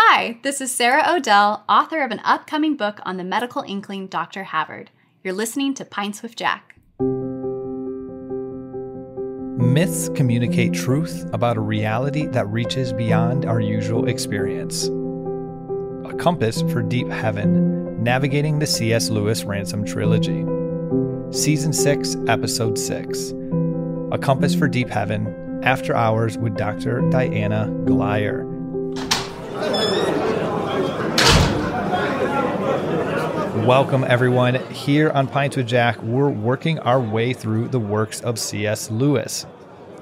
Hi, this is Sarah O'Dell, author of an upcoming book on the medical inkling Dr. Havard. You're listening to Pints with Jack. Myths communicate truth about a reality that reaches beyond our usual experience. A compass for deep heaven, navigating the C.S. Lewis Ransom trilogy. Season 6, Episode 6. A compass for deep heaven, after hours with Dr. Diana Glyer. Welcome, everyone. Here on Pints with Jack, we're working our way through the works of C.S. Lewis.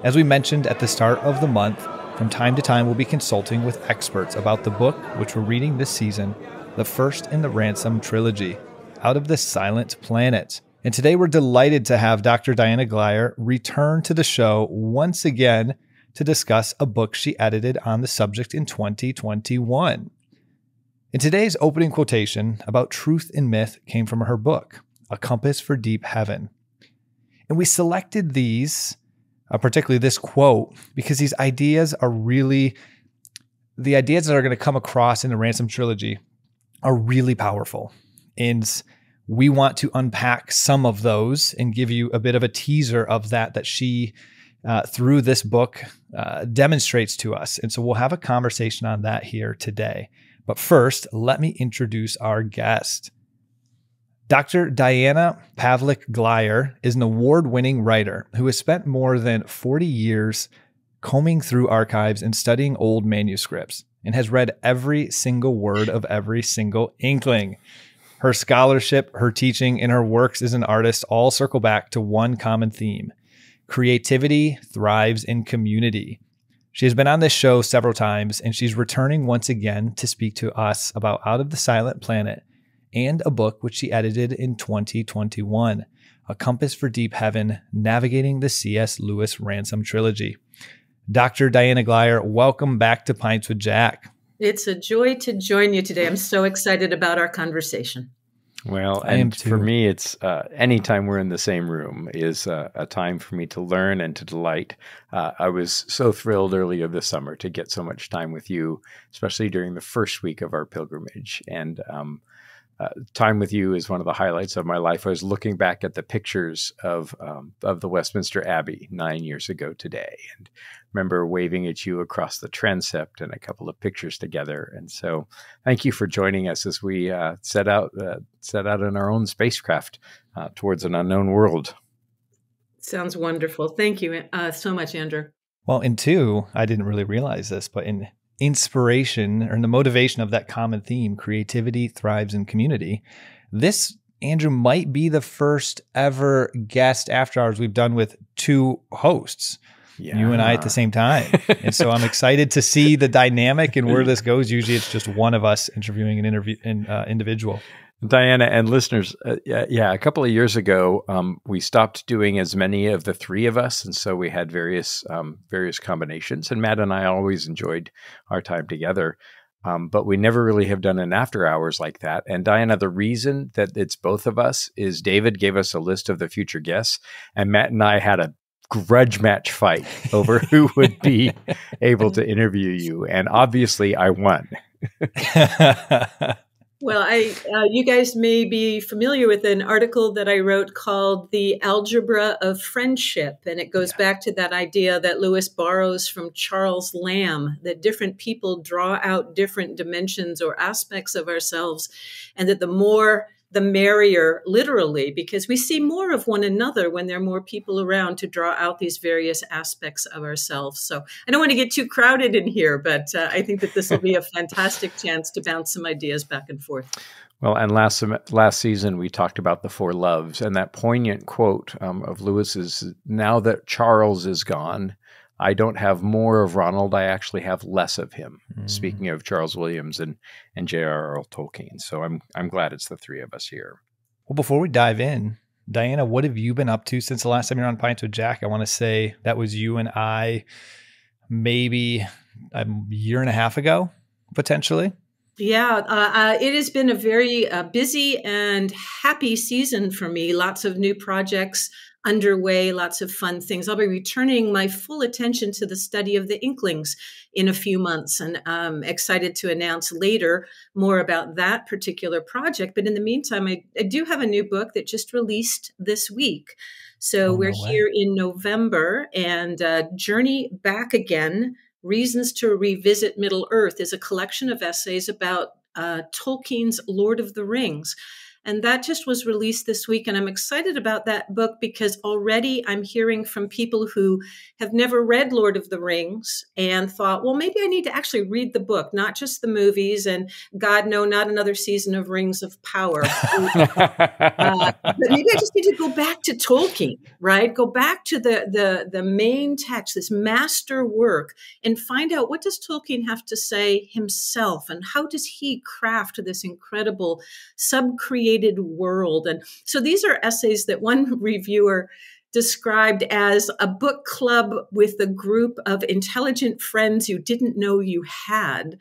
As we mentioned at the start of the month, from time to time we'll be consulting with experts about the book which we're reading this season, the first in the Ransom trilogy, Out of the Silent Planet. And today we're delighted to have Dr. Diana Glyer return to the show once again to discuss a book she edited on the subject in 2021. In today's opening quotation about truth and myth came from her book, A Compass for Deep Heaven. And we selected these, uh, particularly this quote, because these ideas are really the ideas that are going to come across in the Ransom trilogy are really powerful. And we want to unpack some of those and give you a bit of a teaser of that that she uh, through this book uh, demonstrates to us. And so we'll have a conversation on that here today. But first, let me introduce our guest. Dr. Diana Pavlac Glyer is an award winning writer who has spent more than 40 years combing through archives and studying old manuscripts and has read every single word of every single inkling. Her scholarship, her teaching, and her works as an artist all circle back to one common theme creativity thrives in community. She has been on this show several times, and she's returning once again to speak to us about Out of the Silent Planet and a book which she edited in 2021 A Compass for Deep Heaven Navigating the C.S. Lewis Ransom Trilogy. Dr. Diana Glyer, welcome back to Pints with Jack. It's a joy to join you today. I'm so excited about our conversation. Well, and for me, it's uh, anytime we're in the same room is uh, a time for me to learn and to delight. Uh, I was so thrilled earlier this summer to get so much time with you, especially during the first week of our pilgrimage. And um, uh, time with you is one of the highlights of my life. I was looking back at the pictures of um, of the Westminster Abbey nine years ago today, and remember waving at you across the transept and a couple of pictures together. And so, thank you for joining us as we uh, set out uh, set out in our own spacecraft uh, towards an unknown world. Sounds wonderful. Thank you uh, so much, Andrew. Well, in two, I didn't really realize this, but in inspiration or the motivation of that common theme creativity thrives in community. This andrew might be the first ever guest after hours we've done with two hosts yeah. you and i at the same time. And so i'm excited to see the dynamic and where this goes. Usually it's just one of us interviewing an interview an uh, individual Diana and listeners, uh, yeah, yeah, a couple of years ago, um, we stopped doing as many of the three of us, and so we had various um, various combinations. And Matt and I always enjoyed our time together, um, but we never really have done an after hours like that. And Diana, the reason that it's both of us is David gave us a list of the future guests, and Matt and I had a grudge match fight over who would be able to interview you, and obviously I won. Well, I uh, you guys may be familiar with an article that I wrote called "The Algebra of Friendship," and it goes yeah. back to that idea that Lewis borrows from Charles Lamb that different people draw out different dimensions or aspects of ourselves, and that the more the merrier, literally, because we see more of one another when there are more people around to draw out these various aspects of ourselves. So I don't want to get too crowded in here, but uh, I think that this will be a fantastic chance to bounce some ideas back and forth. Well, and last last season we talked about the four loves and that poignant quote um, of Lewis's. Now that Charles is gone, I don't have more of Ronald. I actually have less of him. Mm. Speaking of Charles Williams and and J.R.R. Tolkien, so I'm I'm glad it's the three of us here. Well, before we dive in, Diana, what have you been up to since the last time you're on Pints with Jack? I want to say that was you and I, maybe a year and a half ago, potentially. Yeah, uh, uh, it has been a very uh, busy and happy season for me. Lots of new projects underway, lots of fun things. I'll be returning my full attention to the study of the Inklings in a few months, and I'm excited to announce later more about that particular project. But in the meantime, I, I do have a new book that just released this week. So oh, we're no here in November and uh, Journey Back Again Reasons to Revisit Middle Earth is a collection of essays about uh, Tolkien's Lord of the Rings. And that just was released this week. And I'm excited about that book because already I'm hearing from people who have never read Lord of the Rings and thought, well, maybe I need to actually read the book, not just the movies. And God, no, not another season of Rings of Power. uh, but maybe I just need to go back to Tolkien, right? Go back to the, the, the main text, this master work, and find out what does Tolkien have to say himself and how does he craft this incredible sub-creative created world. And so these are essays that one reviewer described as a book club with a group of intelligent friends you didn't know you had.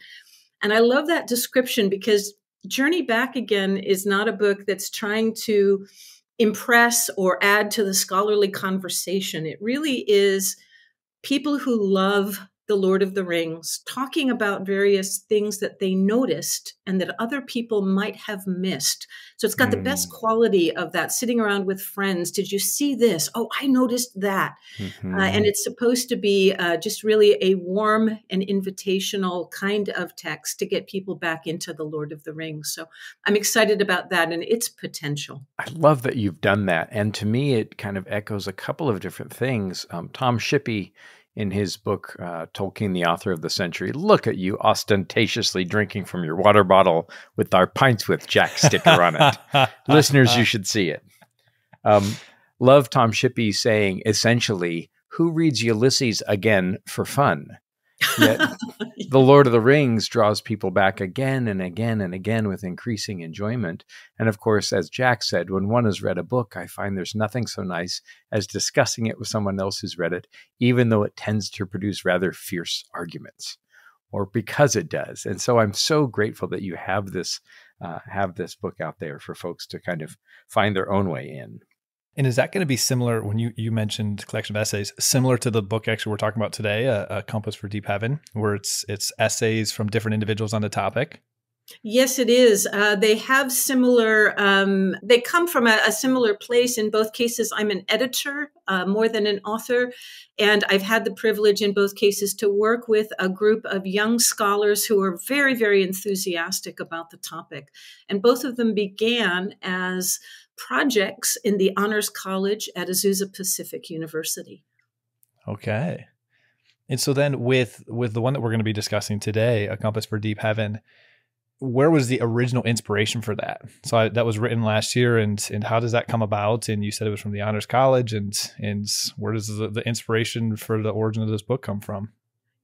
And I love that description because Journey Back Again is not a book that's trying to impress or add to the scholarly conversation. It really is people who love the Lord of the Rings, talking about various things that they noticed and that other people might have missed. So it's got mm. the best mm. quality of that sitting around with friends. Did you see this? Oh, I noticed that. Mm-hmm. Uh, and it's supposed to be uh, just really a warm and invitational kind of text to get people back into the Lord of the Rings. So I'm excited about that and its potential. I love that you've done that. And to me, it kind of echoes a couple of different things. Um, Tom Shippey in his book, uh, Tolkien, the author of the century. Look at you ostentatiously drinking from your water bottle with our Pints with Jack sticker on it. Listeners, you should see it. Um, love Tom Shippey saying essentially, who reads Ulysses again for fun? Yet the Lord of the Rings draws people back again and again and again with increasing enjoyment. And of course, as Jack said, when one has read a book, I find there's nothing so nice as discussing it with someone else who's read it, even though it tends to produce rather fierce arguments, or because it does. And so I'm so grateful that you have this uh, have this book out there for folks to kind of find their own way in. And is that going to be similar when you, you mentioned collection of essays, similar to the book actually we're talking about today, a, Compass for Deep Heaven, where it's it's essays from different individuals on the topic? Yes, it is. Uh, they have similar. Um, they come from a, a, similar place. In both cases, I'm an editor uh, more than an author, and I've had the privilege in both cases to work with a group of young scholars who are very, very enthusiastic about the topic. And both of them began as projects in the Honors College at Azusa Pacific University. Okay. And so then with with the one that we're going to be discussing today, A Compass for Deep Heaven, where was the original inspiration for that? So I, that was written last year, and and how does that come about? And you said it was from the Honors College, and and where does the, the inspiration for the origin of this book come from?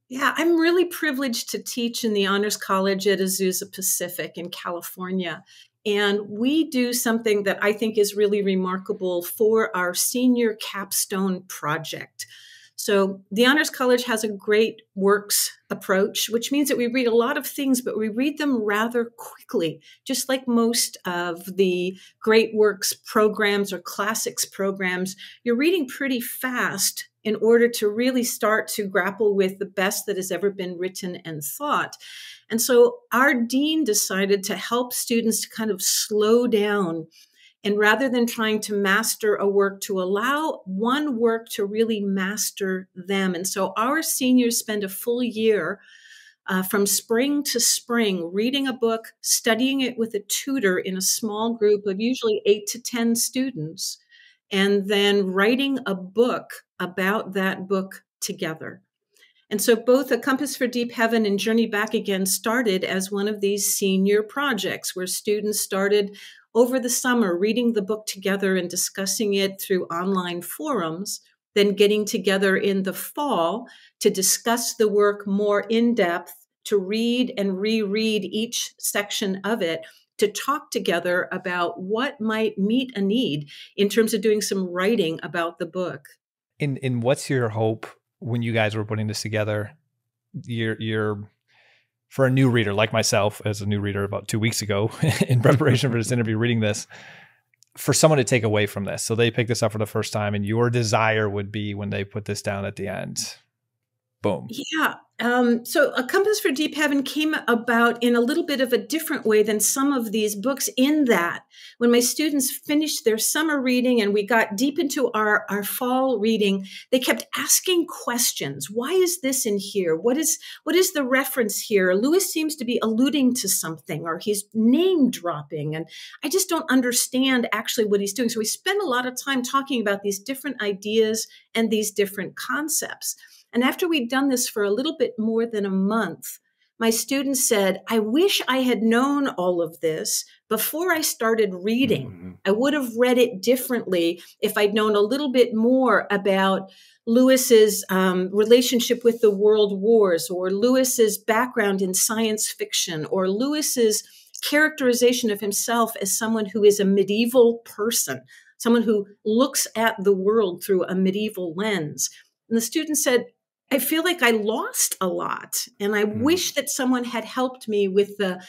Yeah, I'm really privileged to teach in the Honors College at Azusa Pacific in California. And we do something that I think is really remarkable for our senior capstone project. So, the Honors College has a great works approach, which means that we read a lot of things, but we read them rather quickly, just like most of the great works programs or classics programs. You're reading pretty fast in order to really start to grapple with the best that has ever been written and thought. And so our dean decided to help students to kind of slow down. And rather than trying to master a work, to allow one work to really master them. And so our seniors spend a full year uh, from spring to spring reading a book, studying it with a tutor in a small group of usually eight to 10 students, and then writing a book about that book together. And so both A Compass for Deep Heaven and Journey Back Again started as one of these senior projects where students started over the summer reading the book together and discussing it through online forums, then getting together in the fall to discuss the work more in depth, to read and reread each section of it, to talk together about what might meet a need in terms of doing some writing about the book. In in what's your hope when you guys were putting this together, your your for a new reader like myself, as a new reader about two weeks ago in preparation for this interview, reading this, for someone to take away from this? So they pick this up for the first time, and your desire would be when they put this down at the end. Boom. Yeah. Um, so, A Compass for Deep Heaven came about in a little bit of a different way than some of these books, in that when my students finished their summer reading and we got deep into our, our fall reading, they kept asking questions. Why is this in here? What is, what is the reference here? Lewis seems to be alluding to something or he's name dropping. And I just don't understand actually what he's doing. So, we spend a lot of time talking about these different ideas and these different concepts. And after we'd done this for a little bit more than a month, my students said, I wish I had known all of this before I started reading. Mm-hmm. I would have read it differently if I'd known a little bit more about Lewis's um, relationship with the world wars, or Lewis's background in science fiction, or Lewis's characterization of himself as someone who is a medieval person, someone who looks at the world through a medieval lens. And the student said, I feel like I lost a lot. And I mm. wish that someone had helped me with the,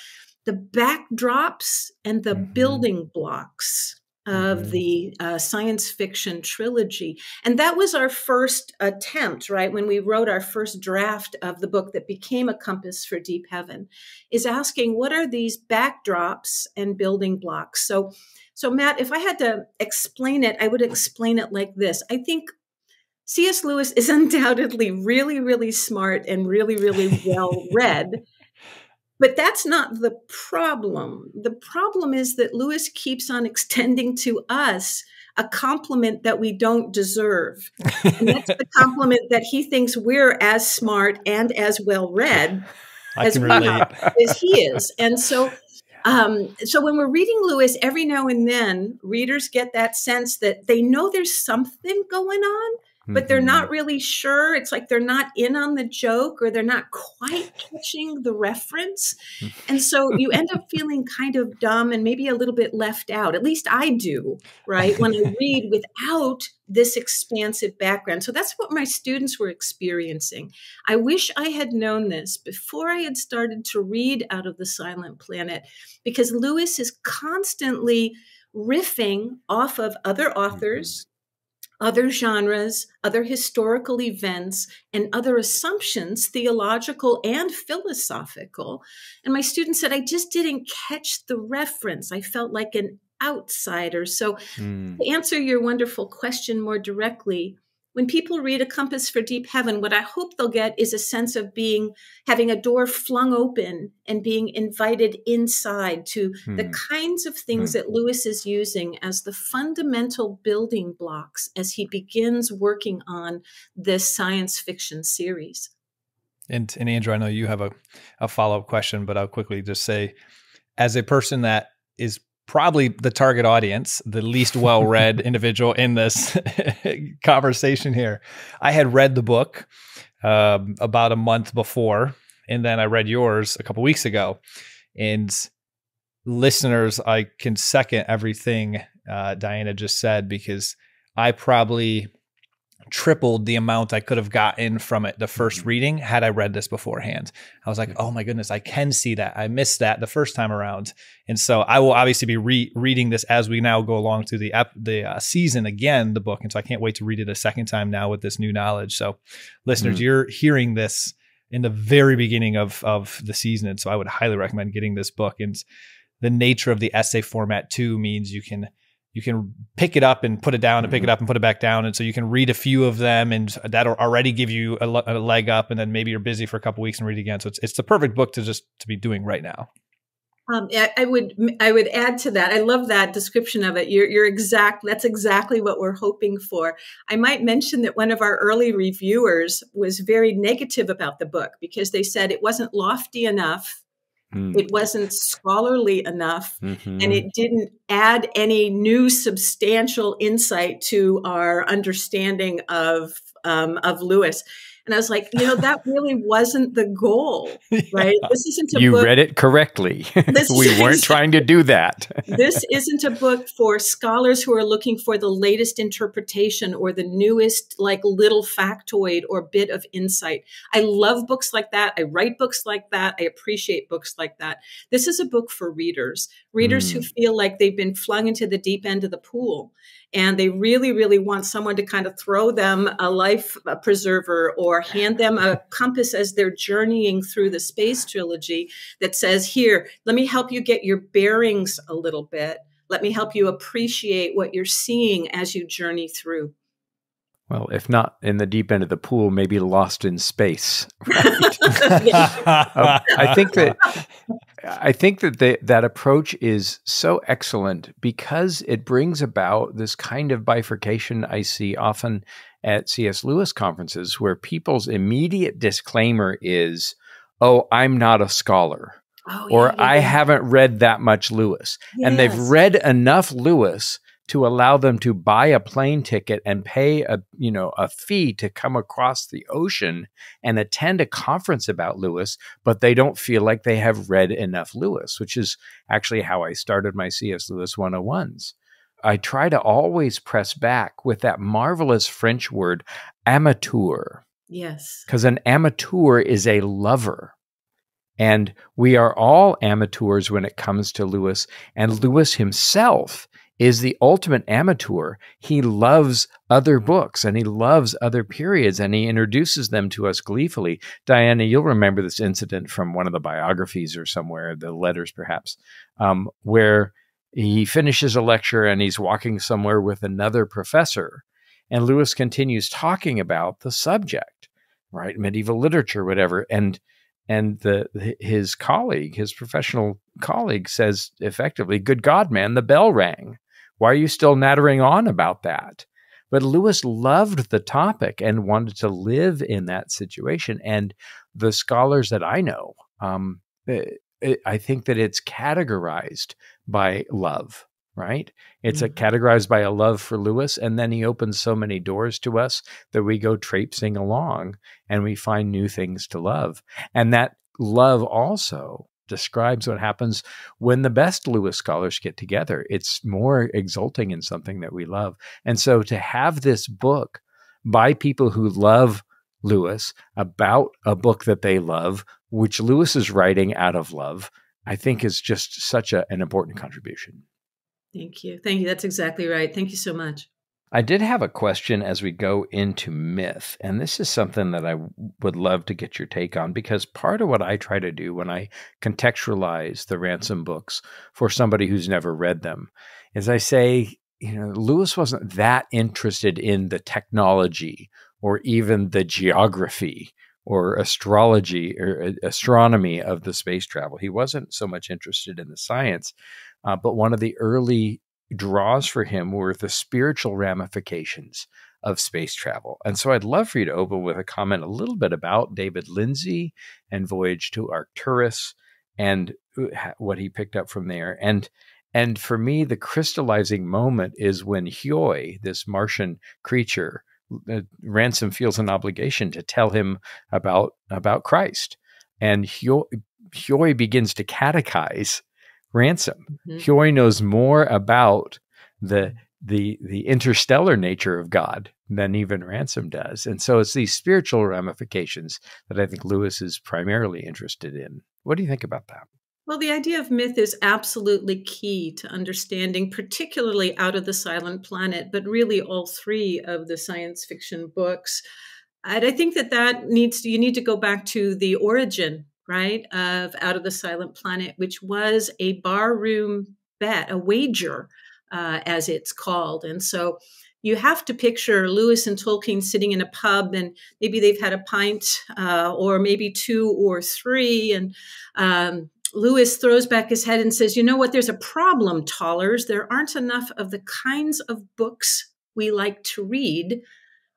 the backdrops and the mm-hmm. building blocks of mm-hmm. the uh, science fiction trilogy. And that was our first attempt, right? When we wrote our first draft of the book that became A Compass for Deep Heaven, is asking what are these backdrops and building blocks? So, so Matt, if I had to explain it, I would explain it like this. I think C.S. Lewis is undoubtedly really, really smart and really, really well read. but that's not the problem. The problem is that Lewis keeps on extending to us a compliment that we don't deserve. And that's the compliment that he thinks we're as smart and as well read as, as he is. And so um, so when we're reading Lewis, every now and then readers get that sense that they know there's something going on, but they're not mm-hmm. really sure. It's like they're not in on the joke or they're not quite catching the reference. And so you end up feeling kind of dumb and maybe a little bit left out. At least I do, right? When I read without this expansive background. So that's what my students were experiencing. I wish I had known this before I had started to read Out of the Silent Planet because Lewis is constantly riffing off of other authors other genres, other historical events, and other assumptions, theological and philosophical. And my students said, I just didn't catch the reference. I felt like an outsider. So, mm. to answer your wonderful question more directly, when people read A Compass for Deep Heaven, what I hope they'll get is a sense of being, having a door flung open and being invited inside to hmm. the kinds of things hmm. that Lewis is using as the fundamental building blocks as he begins working on this science fiction series. And, and Andrew, I know you have a, a follow up question, but I'll quickly just say, as a person that is probably the target audience, the least well read individual in this conversation here. I had read the book um, about a month before, and then I read yours a couple weeks ago. And listeners, I can second everything uh, Diana just said because I probably tripled the amount I could have gotten from it the first mm-hmm. reading had I read this beforehand. I was like, oh my goodness, I can see that. I missed that the first time around. And so I will obviously be re- reading this as we now go along through the ep- the uh, season again, the book. And so I can't wait to read it a second time now with this new knowledge. So listeners, mm-hmm. you're hearing this in the very beginning of, of the season. And so I would highly recommend getting this book. And the nature of the essay format too means you can – you can pick it up and put it down and pick it mm-hmm. up and put it back down and so you can read a few of them and that'll already give you a, a leg up and then maybe you're busy for a couple weeks and read again so it's, it's the perfect book to just to be doing right now um, I would I would add to that. I love that description of it. You're, you're exact. That's exactly what we're hoping for. I might mention that one of our early reviewers was very negative about the book because they said it wasn't lofty enough Mm. It wasn't scholarly enough mm-hmm. and it didn't add any new substantial insight to our understanding of, um, of Lewis. And I was like, you know, that really wasn't the goal, right? Yeah. This isn't a book. you book. read it correctly. we weren't trying to do that. this isn't a book for scholars who are looking for the latest interpretation or the newest, like little factoid or bit of insight. I love books like that. I write books like that. I appreciate books like that. This is a book for readers, readers mm. who feel like they've been flung into the deep end of the pool and they really, really want someone to kind of throw them a life preserver or hand them a compass as they're journeying through the space trilogy that says, Here, let me help you get your bearings a little bit. Let me help you appreciate what you're seeing as you journey through. Well, if not in the deep end of the pool, maybe lost in space. Right? um, I think that I think that the, that approach is so excellent because it brings about this kind of bifurcation I see often at C.S. Lewis conferences, where people's immediate disclaimer is, "Oh, I'm not a scholar." Oh, or yeah, I haven't read that much Lewis. Yes. And they've read enough Lewis to allow them to buy a plane ticket and pay a you know a fee to come across the ocean and attend a conference about Lewis, but they don't feel like they have read enough Lewis, which is actually how I started my C.S. Lewis 101s. I try to always press back with that marvelous French word amateur. Yes. Because an amateur is a lover. And we are all amateurs when it comes to Lewis. And Lewis himself is the ultimate amateur. He loves other books and he loves other periods and he introduces them to us gleefully. Diana, you'll remember this incident from one of the biographies or somewhere, the letters perhaps, um, where he finishes a lecture and he's walking somewhere with another professor. And Lewis continues talking about the subject, right? Medieval literature, whatever. And and the his colleague, his professional colleague, says effectively, "Good God, man, the bell rang." Why are you still nattering on about that? But Lewis loved the topic and wanted to live in that situation. And the scholars that I know, um, eh, it, I think that it's categorized by love, right? It's mm-hmm. a, categorized by a love for Lewis. And then he opens so many doors to us that we go traipsing along and we find new things to love. And that love also describes what happens when the best Lewis scholars get together. It's more exulting in something that we love. And so to have this book by people who love Lewis about a book that they love, which Lewis is writing out of love, I think is just such a, an important contribution. Thank you. Thank you. That's exactly right. Thank you so much. I did have a question as we go into myth, and this is something that I would love to get your take on because part of what I try to do when I contextualize the ransom books for somebody who's never read them is I say, you know, Lewis wasn't that interested in the technology or even the geography or astrology or uh, astronomy of the space travel. He wasn't so much interested in the science. Uh, but one of the early draws for him were the spiritual ramifications of space travel. And so I'd love for you to open with a comment a little bit about David Lindsay and Voyage to Arcturus and uh, what he picked up from there. And and for me, the crystallizing moment is when Hyoi, this Martian creature, uh, Ransom feels an obligation to tell him about about Christ, and Hyoi, Hyoi begins to catechize Ransom. Mm-hmm. Hyoi knows more about the the the interstellar nature of God than even Ransom does. And so it's these spiritual ramifications that I think Lewis is primarily interested in. What do you think about that? Well, the idea of myth is absolutely key to understanding, particularly Out of the Silent Planet, but really all three of the science fiction books. And I think that that needs to, you need to go back to the origin right, of Out of the Silent Planet, which was a barroom bet, a wager, uh, as it's called. And so you have to picture Lewis and Tolkien sitting in a pub, and maybe they've had a pint, uh, or maybe two or three, and um, Lewis throws back his head and says, You know what? There's a problem, Tollers. There aren't enough of the kinds of books we like to read.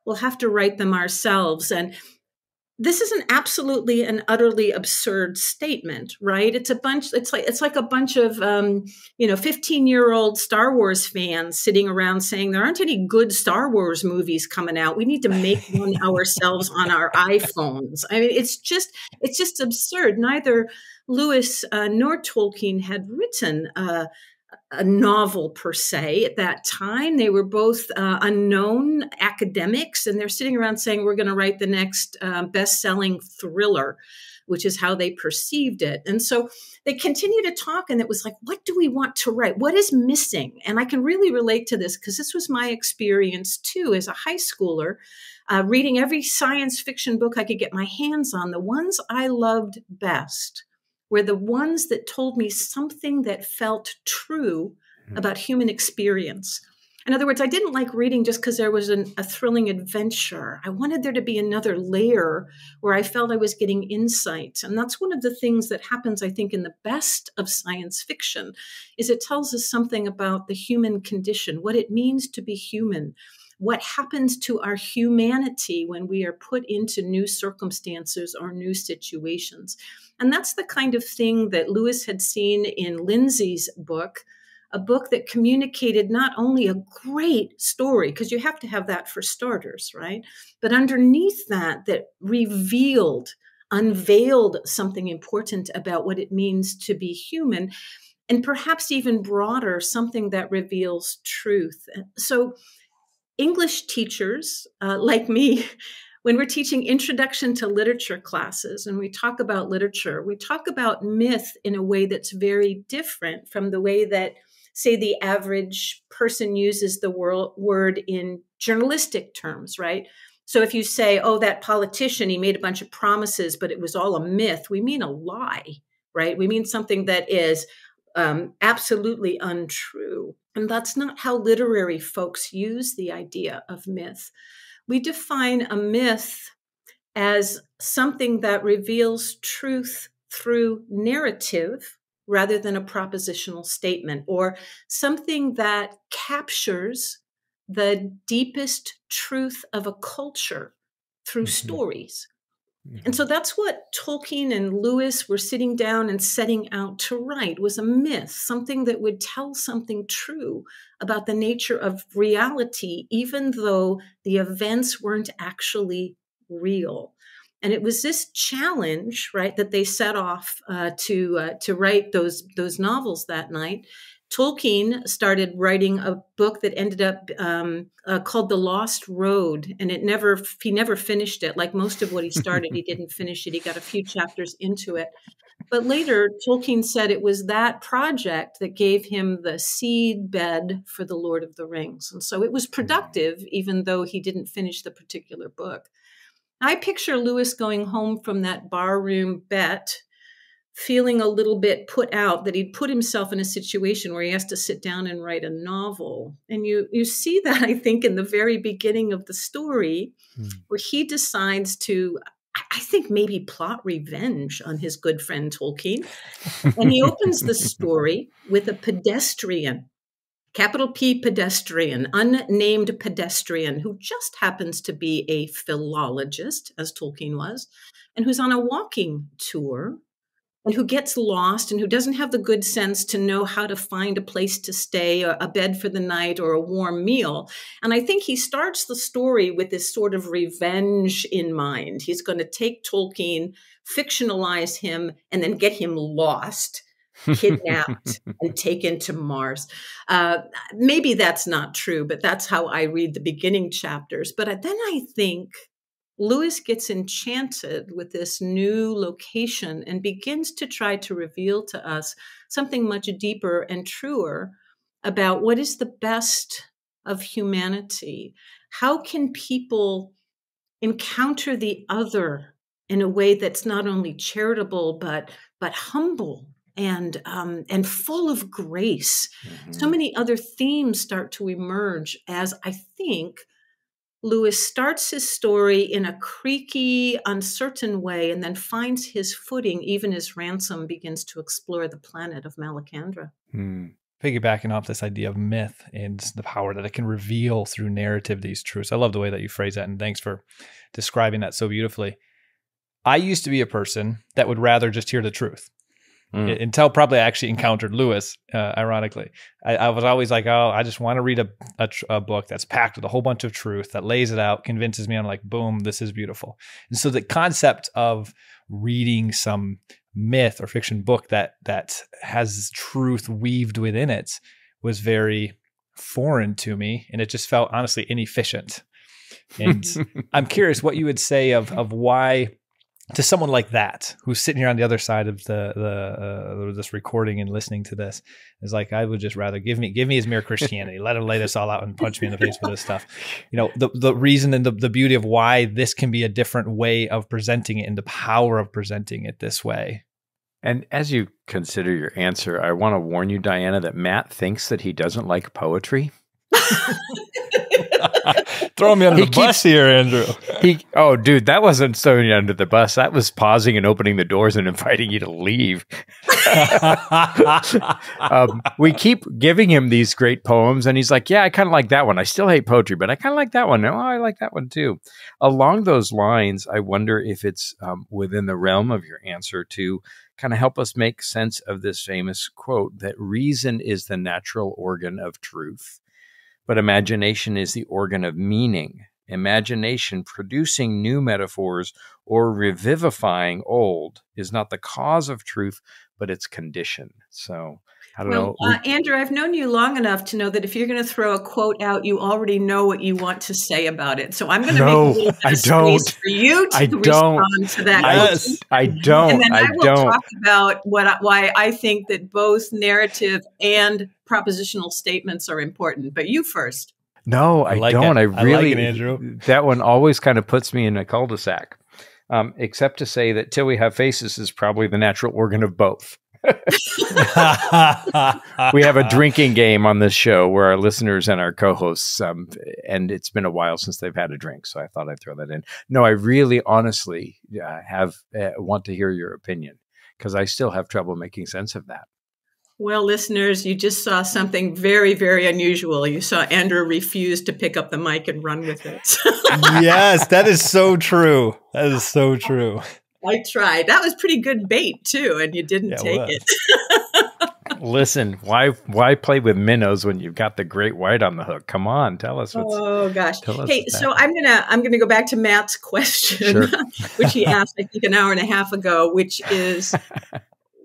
We'll have to write them ourselves. And this is an absolutely and utterly absurd statement right? It's a bunch it's like it's like a bunch of um, you know 15 year old star wars fans sitting around saying there aren't any good star wars movies coming out. We need to make one ourselves on our iphones. I mean it's just it's just absurd. Neither lewis uh, nor tolkien had written uh, a novel per se at that time. They were both uh, unknown academics, and they're sitting around saying, We're going to write the next uh, best selling thriller, which is how they perceived it. And so they continued to talk, and it was like, What do we want to write? What is missing? And I can really relate to this because this was my experience too as a high schooler. Uh, reading every science fiction book I could get my hands on, the ones I loved best were the ones that told me something that felt true mm-hmm. about human experience. In other words, I didn't like reading just because there was an, a thrilling adventure. I wanted there to be another layer where I felt I was getting insight. And that's one of the things that happens, I think, in the best of science fiction, is it tells us something about the human condition, what it means to be human, what happens to our humanity when we are put into new circumstances or new situations. And that's the kind of thing that Lewis had seen in Lindsay's book, a book that communicated not only a great story, because you have to have that for starters, right? But underneath that, that revealed, unveiled something important about what it means to be human. And perhaps even broader, something that reveals truth. So, English teachers uh, like me when we're teaching introduction to literature classes and we talk about literature, we talk about myth in a way that's very different from the way that, say, the average person uses the word in journalistic terms, right? So if you say, oh, that politician, he made a bunch of promises, but it was all a myth, we mean a lie, right? We mean something that is um, absolutely untrue. And that's not how literary folks use the idea of myth we define a myth as something that reveals truth through narrative rather than a propositional statement, or something that captures the deepest truth of a culture through mm-hmm. stories. And so mm-hmm. that's what Tolkien and Lewis were sitting down and setting out to write was a myth, something that would tell something true about the nature of reality, even though the events weren't actually real. And it was this challenge, right, that they set off uh, to uh, to write those those novels that night. Tolkien started writing a book that ended up um, uh, called The Lost Road, and it never he never finished it. Like most of what he started, he didn't finish it. He got a few chapters into it, but later Tolkien said it was that project that gave him the seed bed for The Lord of the Rings, and so it was productive, even though he didn't finish the particular book. I picture Lewis going home from that barroom bet feeling a little bit put out that he'd put himself in a situation where he has to sit down and write a novel. And you you see that i think in the very beginning of the story hmm. where he decides to i think maybe plot revenge on his good friend tolkien. And he opens the story with a pedestrian capital P pedestrian, unnamed pedestrian, who just happens to be a philologist, as Tolkien was, and who's on a walking tour and who gets lost and who doesn't have the good sense to know how to find a place to stay, a bed for the night, or a warm meal. And I think he starts the story with this sort of revenge in mind. He's going to take Tolkien, fictionalize him, and then get him lost. kidnapped and taken to Mars. Uh, maybe that's not true, but that's how I read the beginning chapters. But then I think Lewis gets enchanted with this new location and begins to try to reveal to us something much deeper and truer about what is the best of humanity. How can people encounter the other in a way that's not only charitable but but humble and um, and full of grace? Mm-hmm. So many other themes start to emerge as I think Lewis starts his story in a creaky, uncertain way and then finds his footing even as Ransom begins to explore the planet of Malacandra. Hmm. Piggybacking off this idea of myth and the power that it can reveal through narrative these truths. I love the way that you phrase that, and thanks for describing that so beautifully. I used to be a person that would rather just hear the truth. Mm. Until probably I actually encountered Lewis, uh, ironically. I, I, was always like, oh, I just want to read a, a, a, book that's packed with a whole bunch of truth that lays it out, convinces me. I'm like, boom, this is beautiful. And so the concept of reading some myth or fiction book that that has truth weaved within it was very foreign to me, and it just felt honestly inefficient. And I'm curious what you would say of of why to someone like that who's sitting here on the other side of the the uh, this recording and listening to this is like I would just rather give me give me his mere Christianity. Let him lay this all out and punch me in the face with this stuff. You know the the reason and the, the beauty of why this can be a different way of presenting it and the power of presenting it this way. And as you consider your answer I want to warn you Diana that Matt thinks that he doesn't like poetry Throw me under he the keeps, bus here, Andrew. He, oh, dude, that wasn't throwing you under the bus. That was pausing and opening the doors and inviting you to leave. um, we keep giving him these great poems, and he's like, "Yeah, I kind of like that one. I still hate poetry, but I kind of like that one. Oh, I like that one too." Along those lines, I wonder if it's um, within the realm of your answer to kind of help us make sense of this famous quote that reason is the natural organ of truth but imagination is the organ of meaning. Imagination producing new metaphors or revivifying old is not the cause of truth, but its condition. So I don't well, know. Uh, Andrew, I've known you long enough to know that if you're going to throw a quote out, you already know what you want to say about it. So I'm going to no, make a little bit I of don't. space for you to I don't. respond to that. Yes, I don't. And then I, I will don't. talk about what why I think that both narrative and propositional statements are important. But you first. No, I, I like don't. It. I really, I like it, Andrew. That one always kind of puts me in a cul-de-sac. Um, except to say that till we have faces is probably the natural organ of both. we have a drinking game on this show where our listeners and our co-hosts, um, and it's been a while since they've had a drink, so I thought I'd throw that in. No, I really, honestly, uh, have uh, want to hear your opinion because I still have trouble making sense of that. Well, listeners, you just saw something very, very unusual. You saw Andrew refuse to pick up the mic and run with it. yes, that is so true. That is so true. I tried. That was pretty good bait too, and you didn't yeah, take it. Listen, why why play with minnows when you've got the great white on the hook? Come on, tell us. What's, oh gosh. Hey, so I'm gonna I'm gonna go back to Matt's question, sure. which he asked I think an hour and a half ago, which is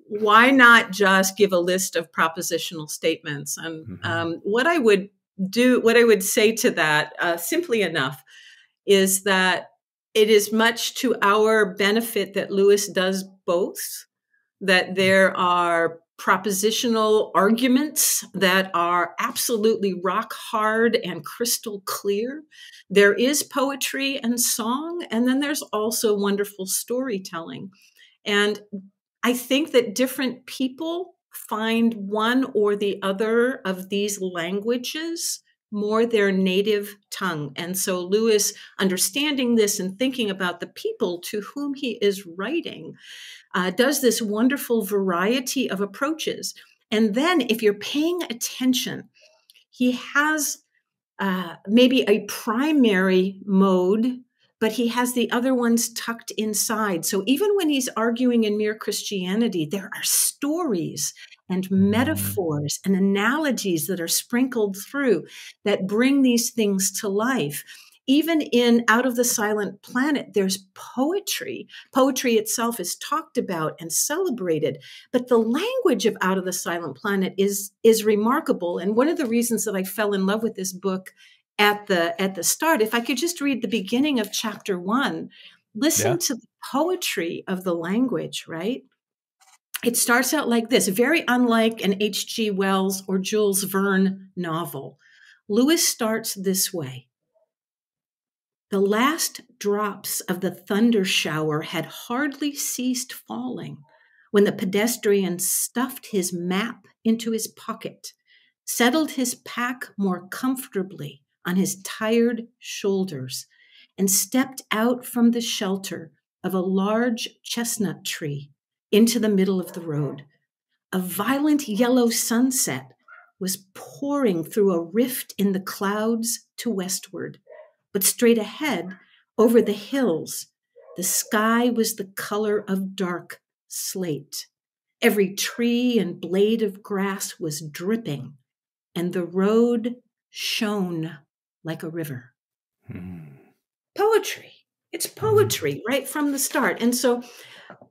why not just give a list of propositional statements? And mm-hmm. um, what I would do, what I would say to that, uh, simply enough, is that it is much to our benefit that Lewis does both. That mm-hmm. there are propositional arguments that are absolutely rock hard and crystal clear. There is poetry and song, and then there's also wonderful storytelling. And I think that different people find one or the other of these languages more their native tongue. And so Lewis, understanding this and thinking about the people to whom he is writing, uh, does this wonderful variety of approaches. And then, if you're paying attention, he has uh, maybe a primary mode but he has the other ones tucked inside. So even when he's arguing in mere Christianity, there are stories and mm. metaphors and analogies that are sprinkled through that bring these things to life. Even in Out of the Silent Planet, there's poetry. Poetry itself is talked about and celebrated, but the language of Out of the Silent Planet is, is remarkable. And one of the reasons that I fell in love with this book at the at the start if i could just read the beginning of chapter 1 listen yeah. to the poetry of the language right it starts out like this very unlike an hg wells or jules verne novel. Lewis starts this way. The last drops of the thunder shower had hardly ceased falling when the pedestrian stuffed his map into his pocket settled his pack more comfortably on his tired shoulders and stepped out from the shelter of a large chestnut tree into the middle of the road. A violent yellow sunset was pouring through a rift in the clouds to westward, but straight ahead, over the hills, The sky was the color of dark slate. Every tree and blade of grass was dripping, and the road shone like a river. Hmm. Poetry. It's mm-hmm. poetry right from the start. And so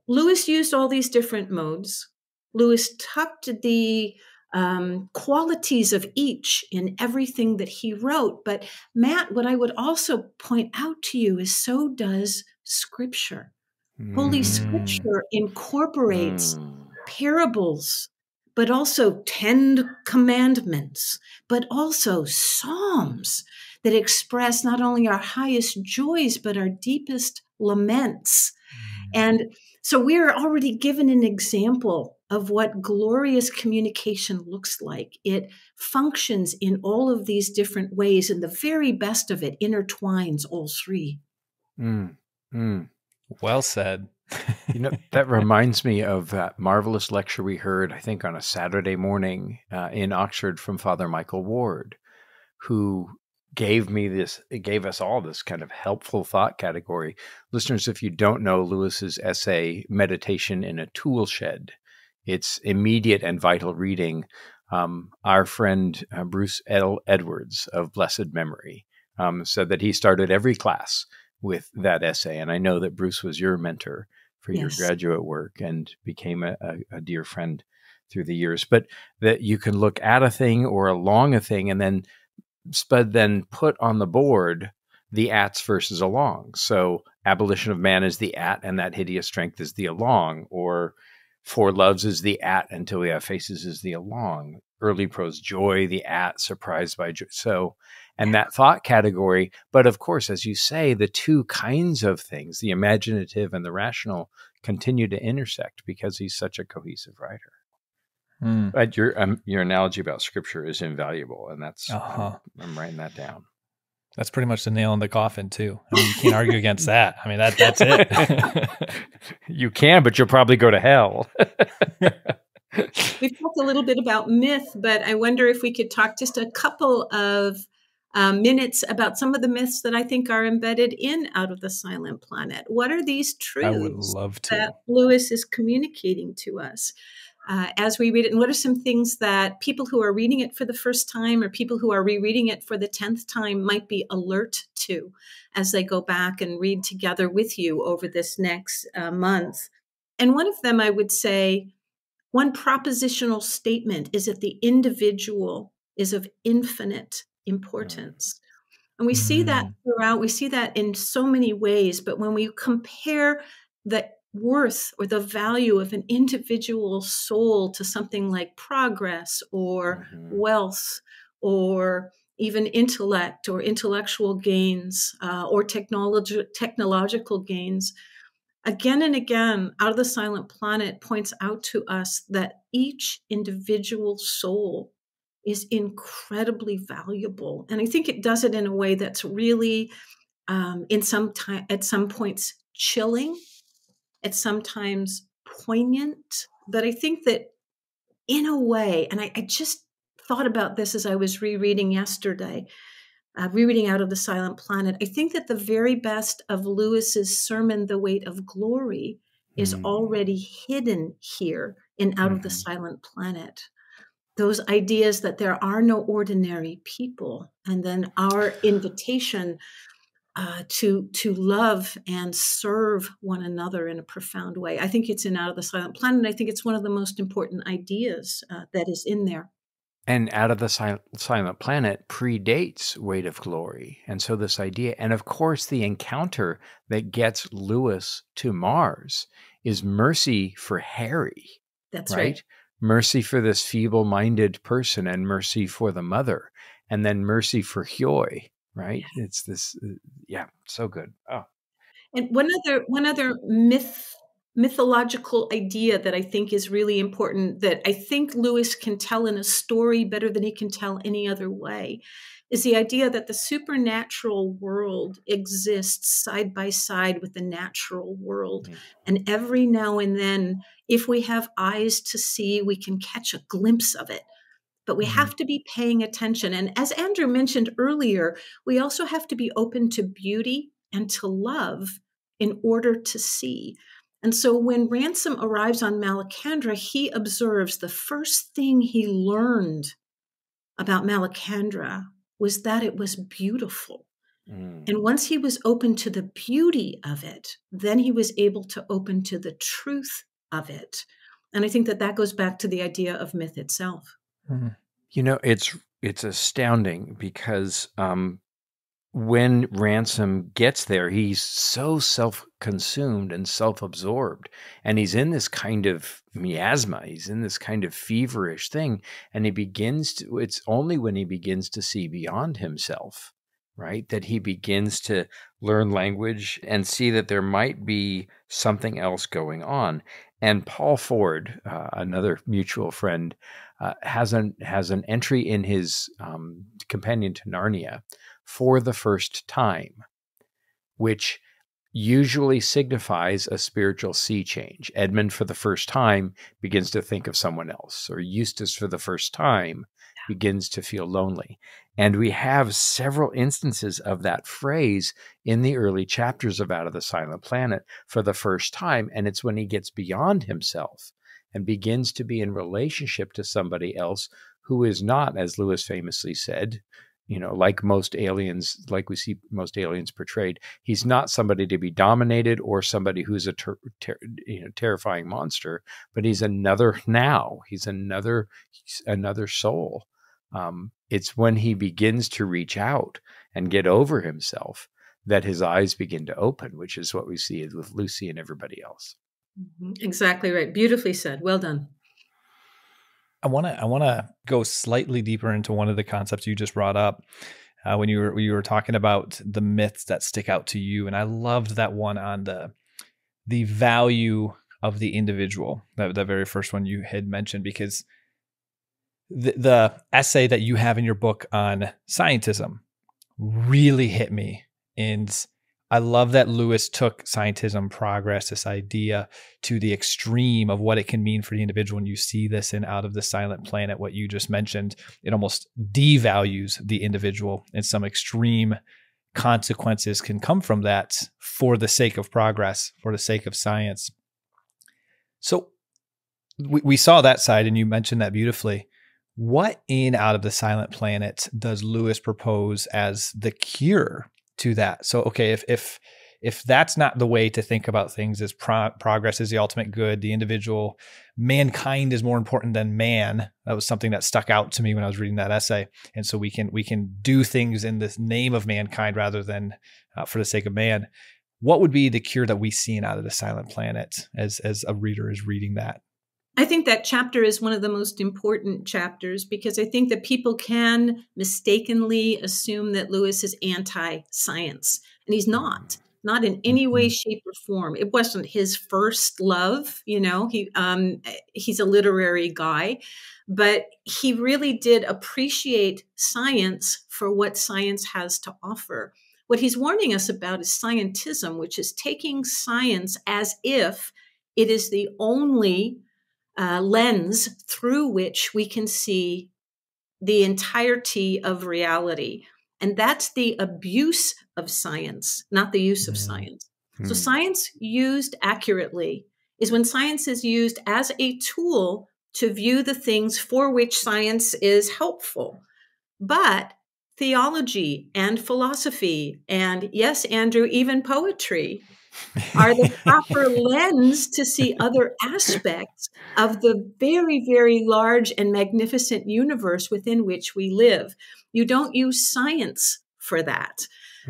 Lewis used all these different modes. Lewis tucked the um, qualities of each in everything that he wrote. But Matt, what I would also point out to you is so does Scripture. Mm. Holy Scripture incorporates mm. parables, but also Ten Commandments, but also Psalms that express not only our highest joys, but our deepest laments. Mm. And so we are already given an example of what glorious communication looks like. It functions in all of these different ways, and the very best of it intertwines all three. Mm, mm. Well said. you know, that reminds me of that marvelous lecture we heard, I think, on a Saturday morning uh, in Oxford from Father Michael Ward, who gave me this it gave us all this kind of helpful thought category listeners if you don't know lewis's essay meditation in a tool shed it's immediate and vital reading um, our friend uh, bruce l edwards of blessed memory um, said that he started every class with that essay and i know that bruce was your mentor for yes. your graduate work and became a, a, a dear friend through the years but that you can look at a thing or along a thing and then Spud then put on the board the ats versus along. So abolition of man is the at, and that hideous strength is the along, or four loves is the at until we have faces is the along. Early prose joy, the at, surprised by joy. So, and that thought category. But of course, as you say, the two kinds of things, the imaginative and the rational, continue to intersect because he's such a cohesive writer. Mm. But your um, your analogy about scripture is invaluable, and that's uh-huh. I'm, I'm, writing that down. That's pretty much the nail in the coffin, too. I mean, you can't argue against that. I mean, that that's it. you can, but you'll probably go to hell. We've talked a little bit about myth, but I wonder if we could talk just a couple of um, minutes about some of the myths that I think are embedded in Out of the Silent Planet. What are these truths that Lewis is communicating to us? Uh, as we read it? And what are some things that people who are reading it for the first time or people who are rereading it for the 10th time might be alert to as they go back and read together with you over this next uh, month? And one of them, I would say, one propositional statement is that the individual is of infinite importance. And we see that mm. throughout, we see that in so many ways. But when we compare the worth or the value of an individual soul to something like progress or mm-hmm. wealth or even intellect or intellectual gains uh, or technology, technological gains. Again and again, Out of the Silent Planet points out to us that each individual soul is incredibly valuable. And I think it does it in a way that's really, um, in some time, at some points, chilling it's sometimes poignant. But I think that in a way, and I, I just thought about this as I was rereading yesterday, uh, rereading out of the Silent Planet. I think that the very best of Lewis's sermon, "The Weight of Glory," is mm. already hidden here in Out mm. of the mm-hmm. Silent Planet. Those ideas that there are no ordinary people, and then our invitation uh, to to love and serve one another in a profound way. I think it's in Out of the Silent Planet. I think it's one of the most important ideas uh, that is in there. And Out of the Silent, Silent Planet predates Weight of Glory, and so this idea, and of course, the encounter that gets Lewis to Mars is mercy for Harry. That's right. right. Mercy for this feeble-minded person, and mercy for the mother, and then mercy for Hyoi right? It's this, uh, yeah, so good. Oh, and one other one other myth mythological idea that I think is really important that I think Lewis can tell in a story better than he can tell any other way is the idea that the supernatural world exists side by side with the natural world. Mm-hmm. And every now and then, if we have eyes to see, we can catch a glimpse of it but we mm-hmm. have to be paying attention. And as Andrew mentioned earlier, we also have to be open to beauty and to love in order to see. And so when Ransom arrives on Malacandra, he observes the first thing he learned about Malacandra was that it was beautiful. Mm. And once he was open to the beauty of it, then he was able to open to the truth of it. And I think that that goes back to the idea of myth itself. Mm. You know, it's it's astounding because um, when Ransom gets there, he's so self consumed and self absorbed. And he's in this kind of miasma, he's in this kind of feverish thing. And he begins to, it's only when he begins to see beyond himself, right, that he begins to learn language and see that there might be something else going on. And Paul Ford, uh, another mutual friend, uh, has an has an entry in his um, companion to Narnia for the first time, which usually signifies a spiritual sea change. Edmund, for the first time, begins to think of someone else, or Eustace, for the first time, begins to feel lonely. And we have several instances of that phrase in the early chapters of Out of the Silent Planet for the first time. And it's when he gets beyond himself and begins to be in relationship to somebody else who is not, as Lewis famously said, you know, like most aliens, like we see most aliens portrayed, he's not somebody to be dominated or somebody who's a ter- ter- you know terrifying monster, but he's another now. He's another he's another soul. Um, it's when he begins to reach out and get over himself that his eyes begin to open, which is what we see with Lucy and everybody else. Mm-hmm. Exactly right. Beautifully said. Well done. I want to I want to go slightly deeper into one of the concepts you just brought up uh, when you were when you were talking about the myths that stick out to you, and I loved that one on the the value of the individual. That the very first one you had mentioned because the, the essay that you have in your book on scientism really hit me and I love that Lewis took scientism progress, this idea, to the extreme of what it can mean for the individual. And you see this in Out of the Silent Planet, what you just mentioned. It almost devalues the individual, and some extreme consequences can come from that for the sake of progress, for the sake of science. So we, we saw that side, and you mentioned that beautifully. What in Out of the Silent Planet does Lewis propose as the cure to that. So okay, if if if that's not the way to think about things as pro- progress is the ultimate good, the individual, mankind is more important than man. That was something that stuck out to me when I was reading that essay. And so we can we can do things in the name of mankind rather than uh, for the sake of man. What would be the cure that we see out of the silent planet as as a reader is reading that? I think that chapter is one of the most important chapters because I think that people can mistakenly assume that Lewis is anti science, and he's not. Not in any way, mm-hmm. shape, or form. It wasn't his first love, you know. He um, he's a literary guy, but he really did appreciate science for what science has to offer. What he's warning us about is scientism, which is taking science as if it is the only uh, lens through which we can see the entirety of reality. And that's the abuse of science, not the use of mm-hmm. science. Mm. So, science used accurately is when science is used as a tool to view the things for which science is helpful. But theology and philosophy, and yes, Andrew, even poetry are the proper lens to see other aspects of the very, very large and magnificent universe within which we live. You don't use science for that.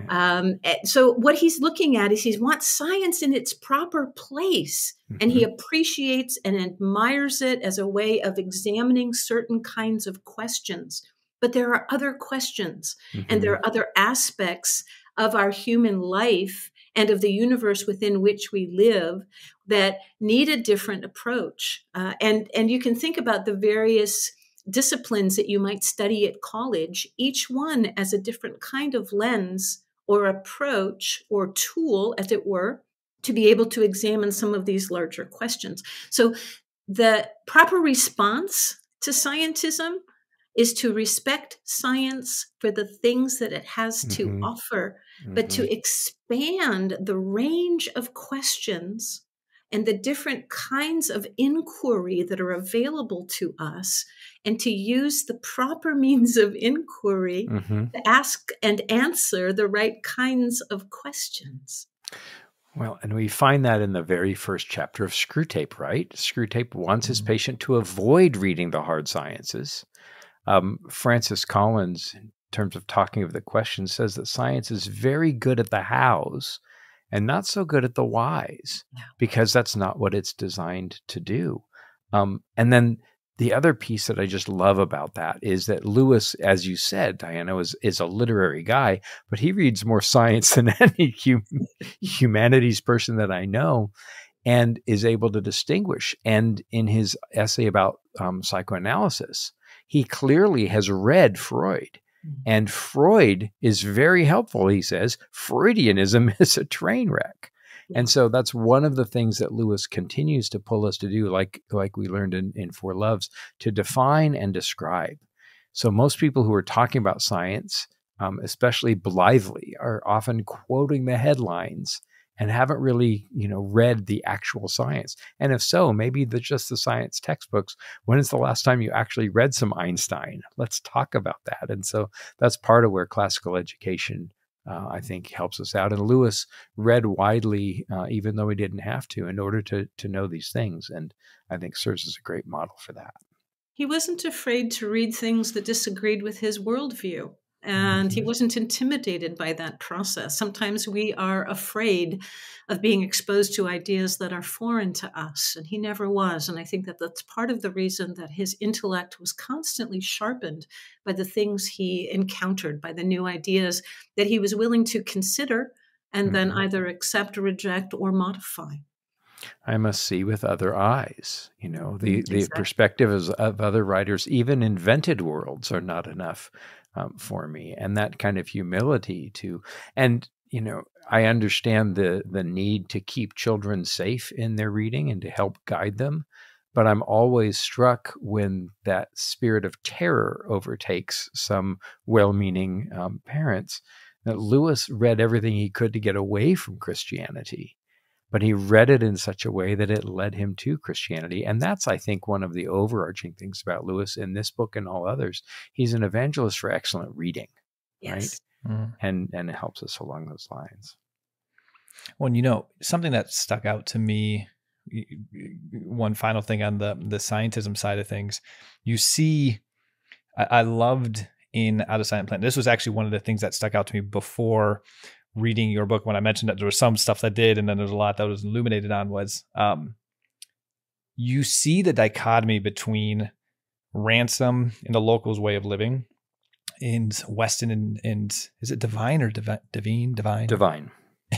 Um, eh, so what he's looking at is he wants science in its proper place, and he mm-hmm. appreciates and admires it as a way of examining certain kinds of questions. But there are other questions, mm-hmm. and there mm-hmm. are other aspects of our human life and of the universe within which we live that need a different approach. Uh, and, and you can think about the various disciplines that you might study at college, each one as a different kind of lens or approach or tool, as it were, to be able to examine some of these larger questions. So the proper response to scientism is to respect science for the things that it has to mm-hmm. offer, mm-hmm. but to mm-hmm. expand the range of questions and the different kinds of inquiry that are available to us, and to use the proper means of inquiry mm-hmm. to ask and answer the right kinds of questions. Well, and we find that in the very first chapter of Screwtape, right? Screwtape wants his mm-hmm. patient to avoid reading the hard sciences. Um, Francis Collins, in terms of talking of the question, says that science is very good at the hows and not so good at the whys because that's not what it's designed to do. Um, and then the other piece that I just love about that is that Lewis, as you said, Diana, is, is a literary guy, but he reads more science than any hum humanities person that I know and is able to distinguish. And in his essay about um, psychoanalysis, he clearly has read Freud Mm-hmm. And Freud is very helpful, he says. Freudianism is a train wreck. And so that's one of the things that Lewis continues to pull us to do, like, like we learned in, in Four Loves, to define and describe. So most people who are talking about science, um, especially blithely, are often quoting the headlines and haven't really, you know, read the actual science. And if so, maybe the, just the science textbooks. When is the last time you actually read some Einstein? Let's talk about that. And so that's part of where classical education, uh, I think, helps us out. And Lewis read widely, uh, even though he didn't have to, in order to to know these things. And I think serves as a great model for that. He wasn't afraid to read things that disagreed with his worldview and he mm-hmm. wasn't intimidated by that process. Sometimes we are afraid of being exposed to ideas that are foreign to us, and he never was. And I think that that's part of the reason that his intellect was constantly sharpened by the things he encountered, by the new ideas that he was willing to consider and mm-hmm. then either accept, reject, or modify. I must see with other eyes. You know, the, exactly. the perspectives of other writers, even invented worlds, are not enough um, for me and that kind of humility to and you know i understand the the need to keep children safe in their reading and to help guide them but i'm always struck when that spirit of terror overtakes some well-meaning um, parents that lewis read everything he could to get away from christianity but he read it in such a way that it led him to Christianity. And that's, I think, one of the overarching things about Lewis in this book and all others. He's an evangelist for excellent reading, yes. right? Mm. And and it helps us along those lines. Well, and you know, something that stuck out to me one final thing on the the scientism side of things you see I, I, loved in out of silent planet this was actually one of the things that stuck out to me before reading your book when I mentioned that there was some stuff that did, and then there's a lot that was illuminated on was um, you see the dichotomy between ransom and the locals' way of living and Weston and, and is it divine or divine divine divine divine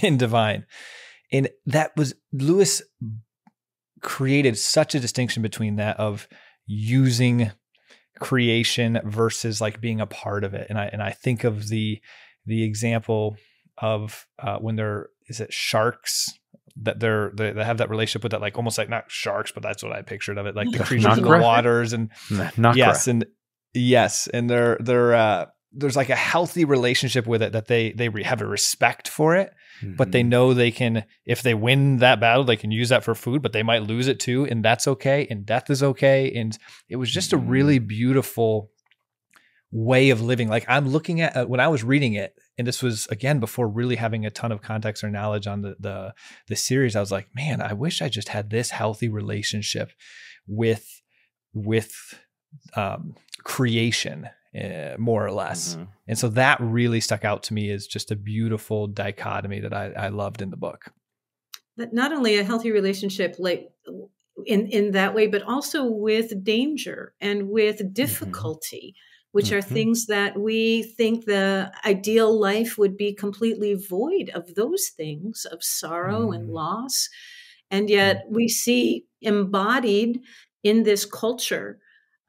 in divine and that was Lewis created such a distinction between that of using creation versus like being a part of it. And I and I think of the the example of uh, when they're is it sharks that they're they, they have that relationship with that like almost like not sharks but that's what I pictured of it like the creatures in the waters and yes and yes and they're they're uh, there's like a healthy relationship with it that they they have a respect for it mm-hmm. but they mm-hmm. know they can if they win that battle they can use that for food but they might lose it too and that's okay and death is okay and it was just mm-hmm. a really mm-hmm. beautiful way of living like i'm looking at uh, when i was reading it and this was again before really having a ton of context or knowledge on the the the series i was like man i wish i just had this healthy relationship with with um, creation uh, more or less mm-hmm. and so that really stuck out to me as just a beautiful dichotomy that I, I loved in the book that not only a healthy relationship like in in that way but also with danger and with mm-hmm. difficulty mm-hmm which mm-hmm. are things that we think the ideal life would be completely void of those things of sorrow mm. and loss. And yet mm. we see embodied in this culture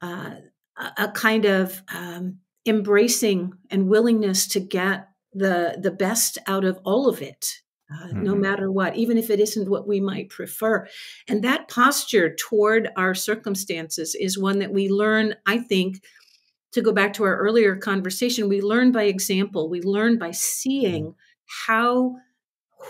uh, a, a, kind of um, embracing and willingness to get the, the best out of all of it. Uh, mm-hmm. No matter what, even if it isn't what we might prefer. And that posture toward our circumstances is one that we learn, I think, to go back to our earlier conversation, we learn by example. We learn by seeing mm-hmm. how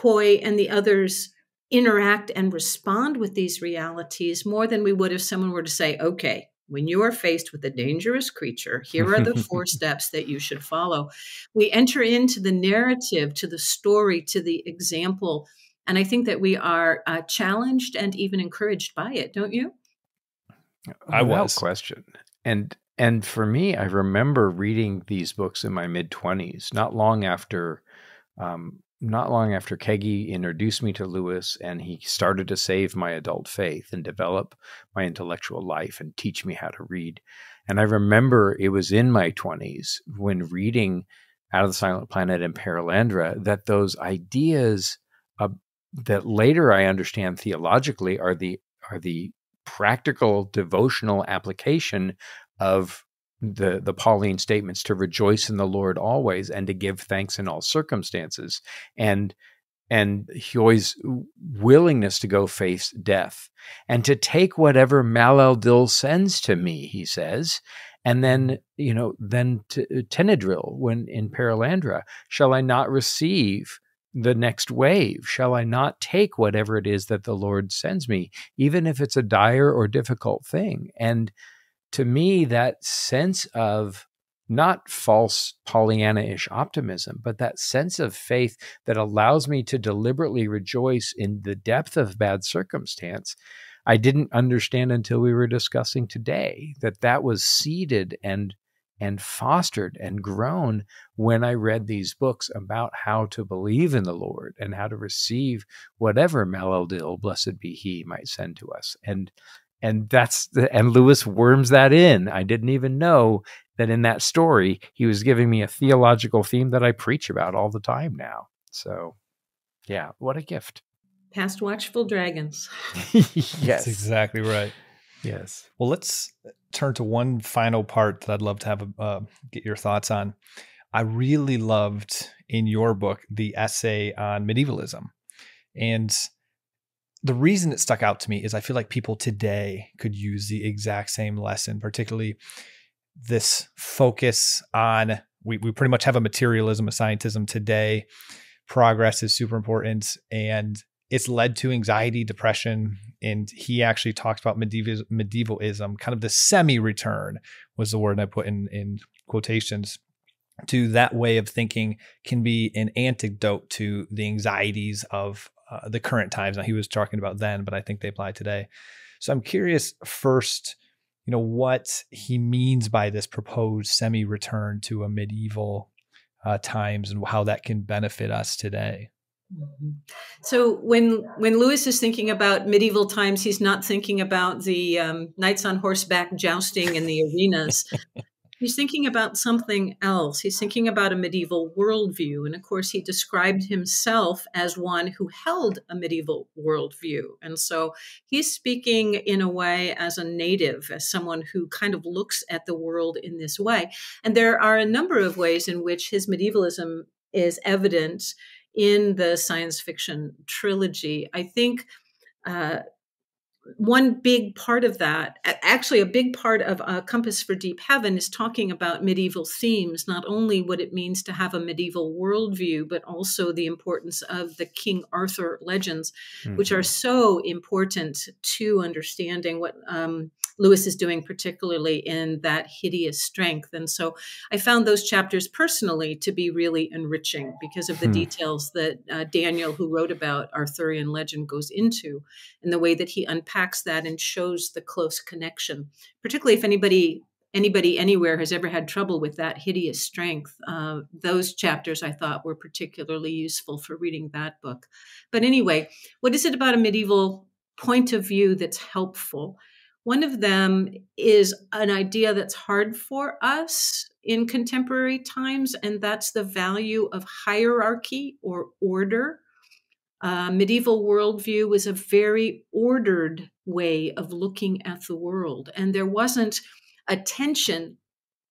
Hyoi and the others interact and respond with these realities more than we would if someone were to say, okay, when you are faced with a dangerous creature, here are the four steps that you should follow. We enter into the narrative, to the story, to the example. And I think that we are uh, challenged and even encouraged by it, don't you? I was question. And and for me, I remember reading these books in my mid twenties, not long after um, not long after Kegi introduced me to Lewis and he started to save my adult faith and develop my intellectual life and teach me how to read. And I remember it was in my 20s when reading Out of the Silent Planet and Perelandra that those ideas uh, that later I understand theologically are the are the practical devotional application of the the Pauline statements to rejoice in the Lord always and to give thanks in all circumstances and and Hyoi's willingness to go face death and to take whatever Maleldil sends to me, he says, and then you know then to, uh, Tinidril when in Perelandra, shall I not receive the next wave? Shall I not take whatever it is that the Lord sends me, even if it's a dire or difficult thing? And to me, that sense of not false Pollyanna ish optimism, but that sense of faith that allows me to deliberately rejoice in the depth of bad circumstance. I didn't understand until we were discussing today that that was seeded and and fostered and grown when I read these books about how to believe in the Lord and how to receive whatever Maleldil blessed be He, might send to us. And and that's the, and Lewis worms that in. I didn't even know that in that story he was giving me a theological theme that I preach about all the time now. So, yeah, what a gift. Past watchful dragons. yes, that's exactly right. Yes. Well, let's turn to one final part that I'd love to have uh, get your thoughts on. I really loved in your book the essay on medievalism, and the reason it stuck out to me is I feel like people today could use the exact same lesson, particularly this focus on we, we pretty much have a materialism, a scientism today. Progress is super important and it's led to anxiety, depression. And he actually talks about medieval, medievalism, kind of the semi return was the word I put in, in quotations to that way of thinking can be an antidote to the anxieties of uh, the current times. Now he was talking about then, but I think they apply today. So I'm curious first, you know, what he means by this proposed semi-return to a medieval uh, times and how that can benefit us today. Mm-hmm. So when when Lewis is thinking about medieval times, he's not thinking about the um, knights on horseback jousting in the arenas. He's thinking about something else. He's thinking about a medieval worldview. And of course, he described himself as one who held a medieval worldview. And so he's speaking in a way as a native, as someone who kind of looks at the world in this way. And there are a number of ways in which his medievalism is evident in the science fiction trilogy. I think. Uh, one big part of that, actually, a big part of a Compass for Deep Heaven is talking about medieval themes, not only what it means to have a medieval worldview, but also the importance of the King Arthur legends, mm-hmm. which are mm-hmm. so important to understanding what um, Lewis is doing, particularly in that hideous strength. And so I found those chapters personally to be really enriching because of the hmm. details that uh, Daniel, who wrote about Arthurian legend, goes into and the way that he unpacks that and shows the close connection, particularly if anybody anybody anywhere has ever had trouble with that hideous strength. Uh, those chapters I thought were particularly useful for reading that book. But anyway, what is it about a medieval point of view that's helpful? One of them is an idea that's hard for us in contemporary times, and that's the value of hierarchy or order. Uh, medieval worldview was a very ordered way of looking at the world, and there wasn't a tension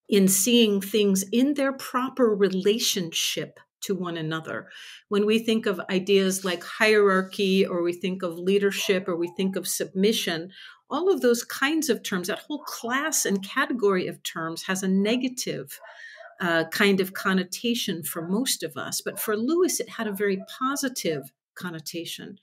in seeing things in their proper relationship to one another. When we think of ideas like hierarchy, or we think of leadership, or we think of submission, all of those kinds of terms, that whole class and category of terms has a negative uh, kind of connotation for most of us. But for Lewis, it had a very positive connotation.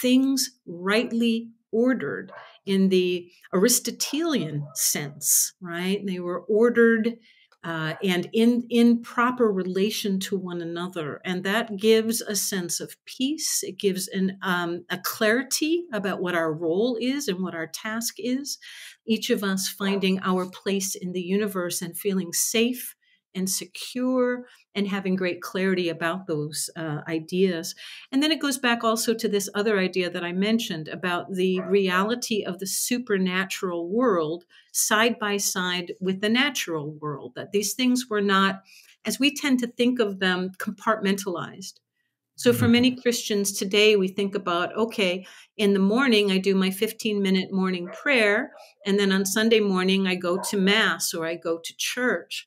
Things rightly ordered in the Aristotelian sense, right? They were ordered uh, and in in proper relation to one another, and that gives a sense of peace. It gives an um, a clarity about what our role is and what our task is. Each of us finding our place in the universe and feeling safe and secure and having great clarity about those uh, ideas. And then it goes back also to this other idea that I mentioned about the reality of the supernatural world side by side with the natural world, that these things were not, as we tend to think of them, compartmentalized. So, for many mm-hmm. Christians today, we think about okay, in the morning, I do my 15 minute morning prayer. And then on Sunday morning, I go to Mass or I go to church.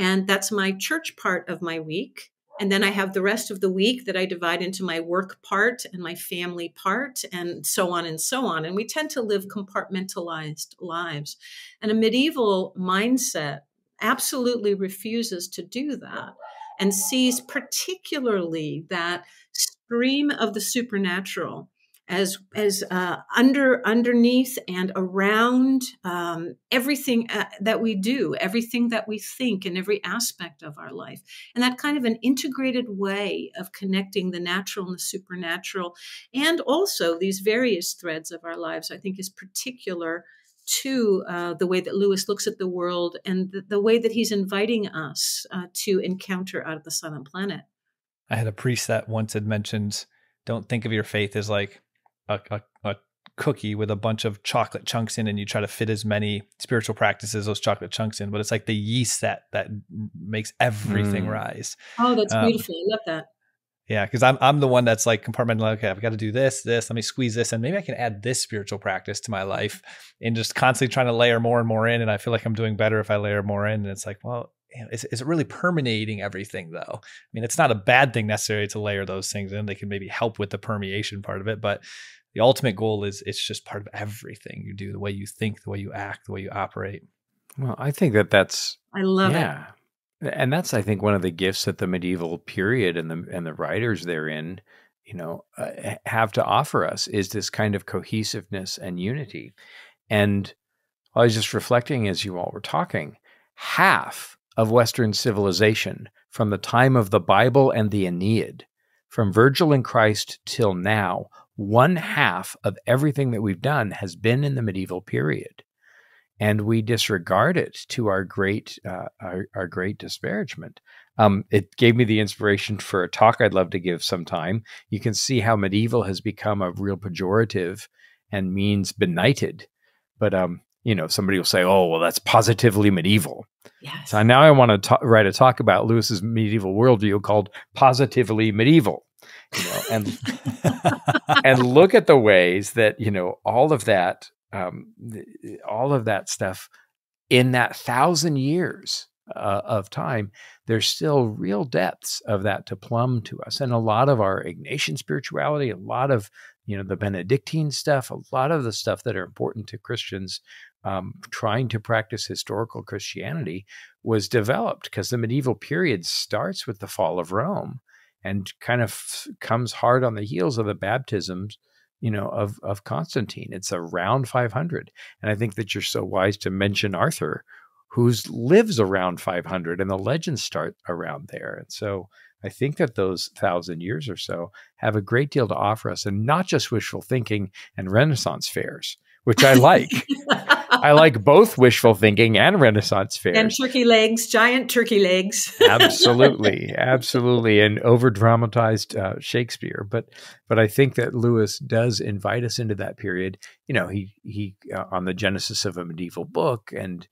And that's my church part of my week. And then I have the rest of the week that I divide into my work part and my family part, and so on and so on. And we tend to live compartmentalized lives. And a medieval mindset absolutely refuses to do that and sees particularly that stream of the supernatural as as uh, under underneath and around um, everything uh, that we do, everything that we think, and every aspect of our life, and that kind of an integrated way of connecting the natural and the supernatural, and also these various threads of our lives, I think, is particular to uh, the way that Lewis looks at the world and the, the way that he's inviting us uh, to encounter out of the silent planet. I had a priest that once had mentioned, "Don't think of your faith as like." A, a, a cookie with a bunch of chocolate chunks in and you try to fit as many spiritual practices those chocolate chunks in but it's like the yeast that that makes everything mm. rise oh that's um, beautiful i love that yeah because i'm i'm the one that's like compartmentalized okay i've got to do this this let me squeeze this and maybe i can add this spiritual practice to my life and just constantly trying to layer more and more in and i feel like i'm doing better if i layer more in and it's like well is, is it really permeating everything though? I mean, it's not a bad thing necessarily to layer those things in. They can maybe help with the permeation part of it, but the ultimate goal is it's just part of everything you do the way you think the way you act the way you operate well i think that that's i love it. yeah. it and that's i think one of the gifts that the medieval period and the and the writers therein you know uh, have to offer us is this kind of cohesiveness and unity and i was just reflecting as you all were talking half of western civilization from the time of the bible and the aeneid from virgil and christ till now one half of everything that we've done has been in the medieval period and we disregard it to our great uh, our, our, great disparagement. Um, it gave me the inspiration for a talk I'd love to give sometime. You can see how medieval has become a real pejorative and means benighted. But um, you know, somebody will say, "Oh, well, that's positively medieval." Yes. So now I want to write a talk about Lewis's medieval worldview called "Positively Medieval." You know, and and look at the ways that you know all of that, um, all of that stuff in that thousand years uh, of time. There's still real depths of that to plumb to us, and a lot of our Ignatian spirituality, a lot of you know the Benedictine stuff, a lot of the stuff that are important to Christians um, trying to practice historical Christianity was developed because the medieval period starts with the fall of Rome and kind of comes hard on the heels of the baptisms you know of of Constantine. It's around 500 and i think that you're so wise to mention arthur who lives around 500 and the legends start around there. And so i think that those thousand years or so have a great deal to offer us and not just wishful thinking and renaissance fairs which i like I like both wishful thinking and Renaissance fairs. And turkey legs, giant turkey legs. absolutely, absolutely, and over dramatized uh, Shakespeare. But but I think that Lewis does invite us into that period. You know, he he uh, on the genesis of a medieval book and.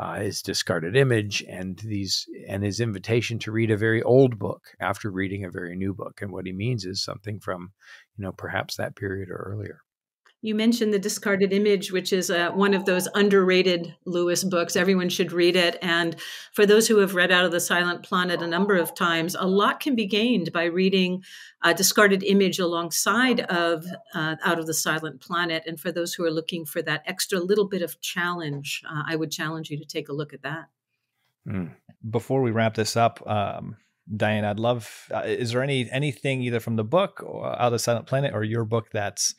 Uh, his discarded image and these and his invitation to read a very old book after reading a very new book and what he means is something from you know perhaps that period or earlier You mentioned the discarded image, which is uh, one of those underrated Lewis books. Everyone should read it. And for those who have read Out of the Silent Planet a number of times, a lot can be gained by reading a discarded image alongside of uh, Out of the Silent Planet. And for those who are looking for that extra little bit of challenge, uh, I would challenge you to take a look at that. Mm. Before we wrap this up, um, Diane, I'd love. Uh, is there any anything either from the book, or Out of the Silent Planet, or your book that's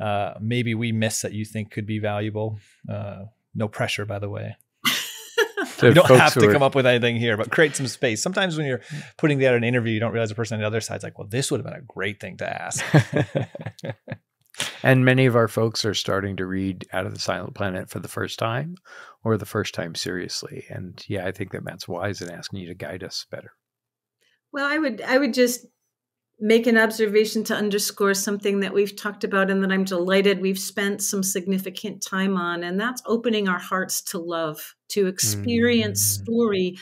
uh, maybe we miss that you think could be valuable? Uh, no pressure, by the way. you don't have to are... come up with anything here, but create some space. Sometimes when you're putting together an interview, you don't realize the person on the other side's like, "Well, this would have been a great thing to ask." and many of our folks are starting to read Out of the Silent Planet for the first time, or the first time seriously. And yeah, I think that Matt's wise in asking you to guide us better. Well, I would I would just make an observation to underscore something that we've talked about and that I'm delighted we've spent some significant time on, and that's opening our hearts to love, to experience mm. story,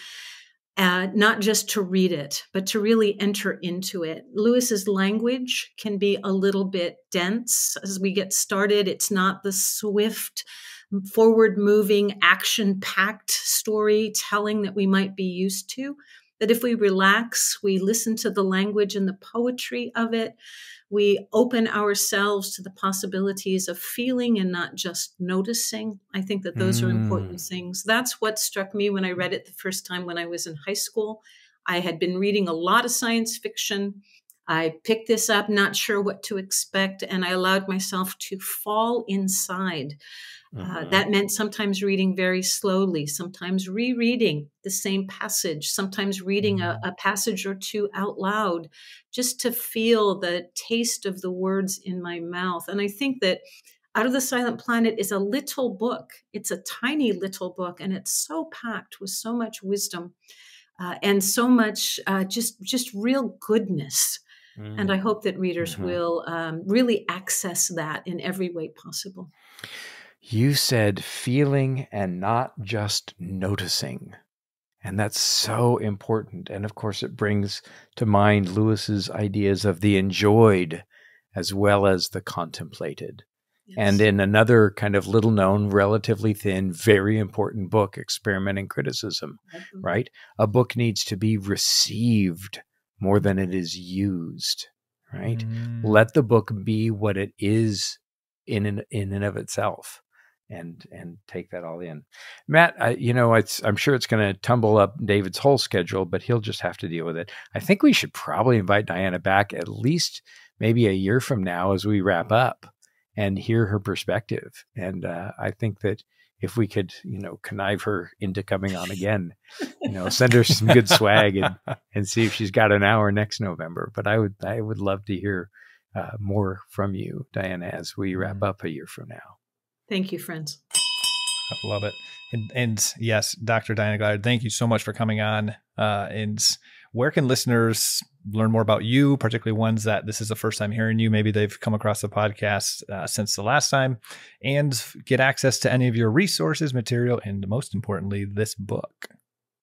uh, not just to read it, but to really enter into it. Lewis's language can be a little bit dense as we get started. It's not the swift, forward moving, action packed storytelling that we might be used to that if we relax, we listen to the language and the poetry of it, we open ourselves to the possibilities of feeling and not just noticing. I think that those mm. are important mm. things. That's what struck me when I read it the first time when I was in high school. I had been reading a lot of science fiction. I picked this up, not sure what to expect, and I allowed myself to fall inside. Uh, mm-hmm. that meant sometimes reading very slowly, sometimes rereading the same passage, sometimes reading mm-hmm. a, a, passage or two out loud, just to feel the taste of the words in my mouth. And I think that Out of the Silent Planet is a little book. It's a tiny little book, and it's so packed with so much wisdom uh, and so much uh, just just real goodness. Mm-hmm. And I hope that readers mm-hmm. will um, really access that in every way possible. You said feeling and not just noticing. And that's so important. And of course, it brings to mind Lewis's ideas of the enjoyed as well as the contemplated. Yes. And in another kind of little known, relatively thin, very important book, Experiment in Criticism, mm-hmm. right? A book needs to be received more than it is used, right? Mm. Let the book be what it is in and, in and of itself and and take that all in. Matt, I, you know, it's I'm sure it's going to tumble up David's whole schedule, but he'll just have to deal with it. I think we should probably invite Diana back at least maybe a year from now as we wrap up and hear her perspective. And uh, I think that if we could, you know, connive her into coming on again, you know, send her some good swag and and see if she's got an hour next November. But I would I would love to hear uh, more from you, Diana, as we wrap mm-hmm. up a year from now. Thank you, friends. I love it. And, and yes, Dr. Diana Goddard, thank you so much for coming on. Uh, and where can listeners learn more about you, particularly ones that this is the first time hearing you? Maybe they've come across the podcast uh, since the last time and get access to any of your resources, material, and most importantly, this book.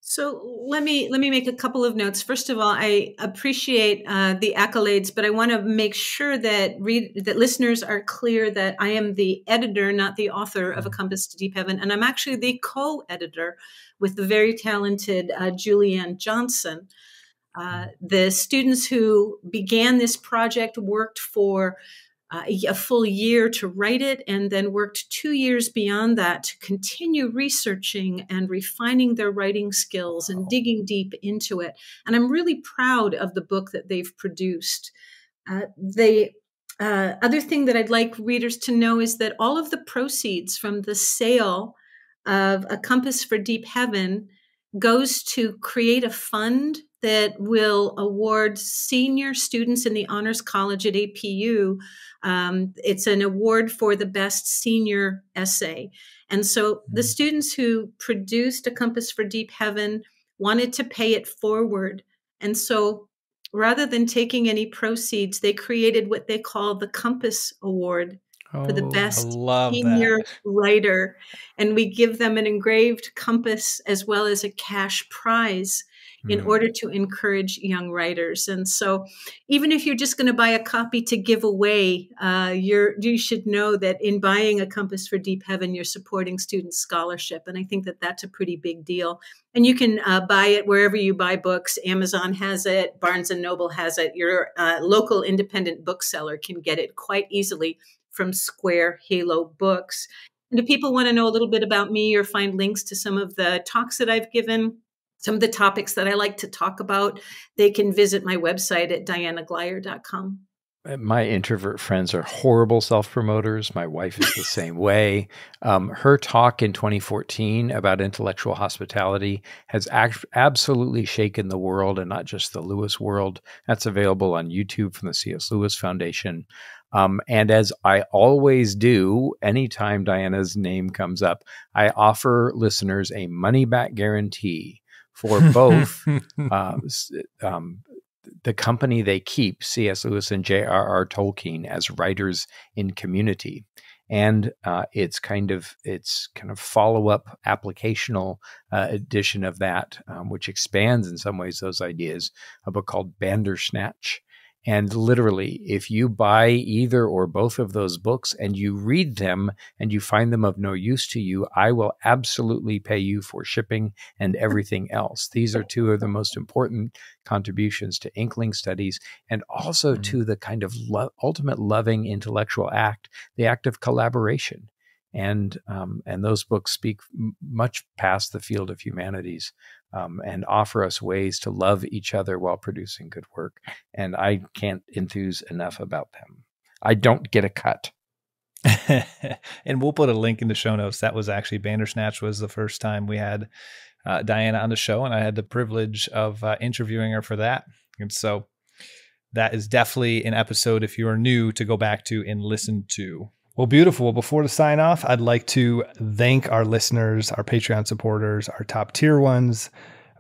So let me let me make a couple of notes. First of all, I appreciate uh, the accolades, but I want to make sure that read that listeners are clear that I am the editor, not the author of A Compass to Deep Heaven, and I'm actually the co-editor with the very talented uh, Julianne Johnson. Uh, the students who began this project worked for uh, a full year to write it and then worked two years beyond that to continue researching and refining their writing skills and digging deep into it. And I'm really proud of the book that they've produced. Uh, the uh, other thing that I'd like readers to know is that all of the proceeds from the sale of A Compass for Deep Heaven goes to create a fund that will award senior students in the Honors College at APU. Um, it's an award for the best senior essay. And so the mm-hmm. students who produced A Compass for Deep Heaven wanted to pay it forward. And so rather than taking any proceeds, they created what they call the Compass Award for the oh, best senior that. writer. And we give them an engraved compass as well as a cash prize in mm. order to encourage young writers. And so, even if you're just going to buy a copy to give away, uh, you're, you should know that in buying a Compass for Deep Heaven, you're supporting student scholarship. And I think that that's a pretty big deal. And you can uh, buy it wherever you buy books. Amazon has it, Barnes and Noble has it. Your uh, local independent bookseller can get it quite easily from Square Halo Books. And if people want to know a little bit about me or find links to some of the talks that I've given, some of the topics that I like to talk about, they can visit my website at dianaglyer.com. Uh, my introvert friends are horrible self promoters. My wife is the same way. Um, her talk in 2014 about intellectual hospitality has act- absolutely shaken the world and not just the Lewis world. That's available on YouTube from the C.S. Lewis Foundation. Um, and as I always do, anytime Diana's name comes up, I offer listeners a money back guarantee for both uh, um, the company they keep, C.S. Lewis and J.R.R. Tolkien, as writers in community, and uh, it's kind of its kind of follow up applicational uh, edition of that, um, which expands in some ways those ideas. A book called Bandersnatch, and literally, if you buy either or both of those books and you read them and you find them of no use to you, I will absolutely pay you for shipping and everything else. These are two of the most important contributions to Inkling studies and also mm-hmm. to the kind of lo- ultimate loving intellectual act, the act of collaboration and um, and those books speak m- much past the field of humanities um, and offer us ways to love each other while producing good work. And I can't enthuse enough about them. I don't get a cut. and we'll put a link in the show notes. That was actually Bandersnatch was the first time we had uh, Diana on the show, and I had the privilege of uh, interviewing her for that. And so that is definitely an episode if you are new to go back to and listen to. Well, beautiful. Before to sign off, I'd like to thank our listeners, our Patreon supporters, our top tier ones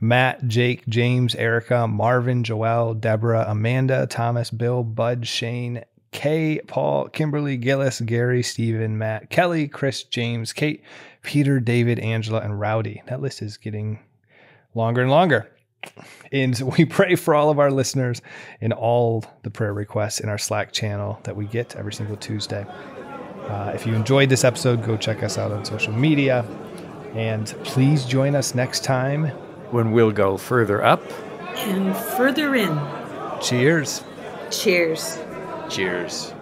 Matt, Jake, James, Erica, Marvin, Joel, Deborah, Amanda, Thomas, Bill, Bud, Shane, Kay, Paul, Kimberly, Gillis, Gary, Stephen, Matt, Kelly, Chris, James, Kate, Peter, David, Angela, and Rowdy. That list is getting longer and longer. And we pray for all of our listeners and all the prayer requests in our Slack channel that we get every single Tuesday. Uh, if you enjoyed this episode, go check us out on social media. And please join us next time when we'll go further up and further in. Cheers. Cheers. Cheers.